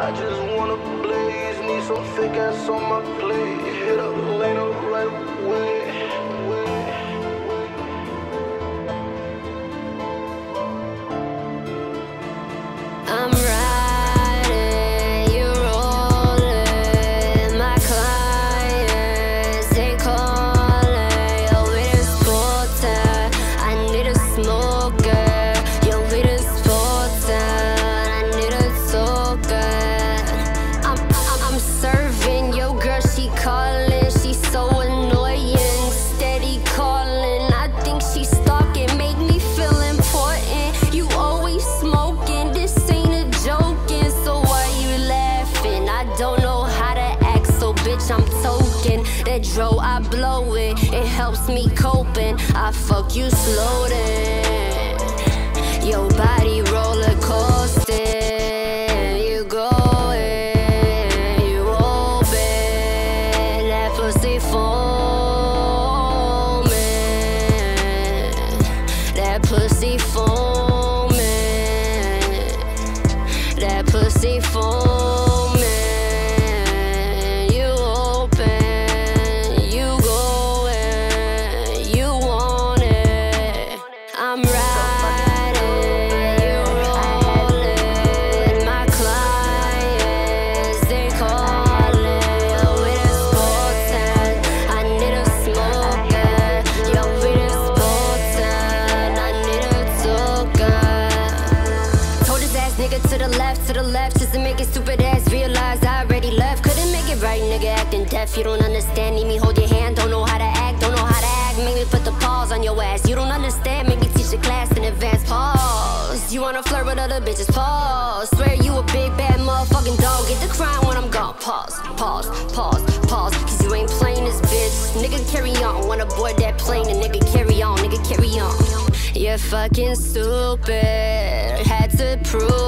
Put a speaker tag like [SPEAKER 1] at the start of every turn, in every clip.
[SPEAKER 1] I just wanna blaze, need some fake ass on my plate. Hit up Layna right away.
[SPEAKER 2] I'm me coping. I fuck you slow then. Your body roller coaster. You going, you open. That pussy foaming. That pussy foaming. That pussy foaming. Nigga to the left, to the left, just to make his stupid ass realize I already left. Couldn't make it right, nigga acting deaf. You don't understand, need me hold your hand, don't know how to act, don't know how to act. Make me put the pause on your ass. You don't understand, make me teach the class in advance. Pause. You wanna flirt with other bitches? Pause. Swear you a big bad motherfucking dog. Get the crying when I'm gone. Pause, pause, pause, pause. Cause you ain't playing this bitch. Nigga carry on. Wanna board that plane and nigga carry on, nigga carry on. You're fucking stupid. Had to prove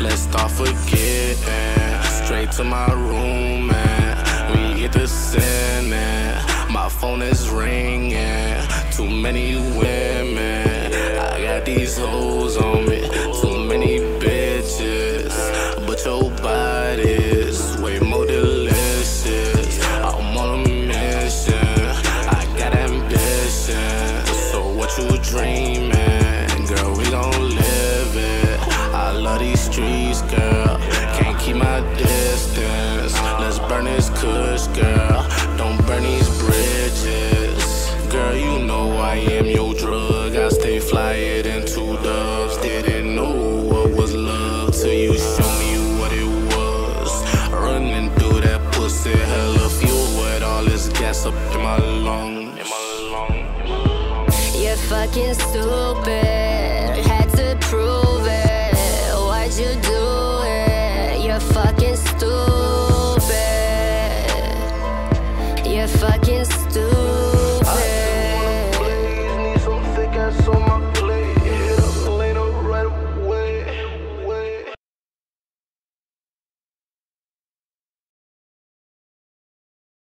[SPEAKER 1] Let's start forgetting. Straight to my room, man. We get the sinning. My phone is ringing. Too many women. I got these hoes on me. Too many bitches. But your body's way more delicious. I'm on a mission. I got ambition. So what you dreaming? higher than two doves. Didn't know what was love till you show me what it was. Running through that pussy, hella fuel with all this gas up in my lungs. You're fucking stupid. Had to prove it. Why'd you do it?
[SPEAKER 2] You're fucking stupid. You're fucking.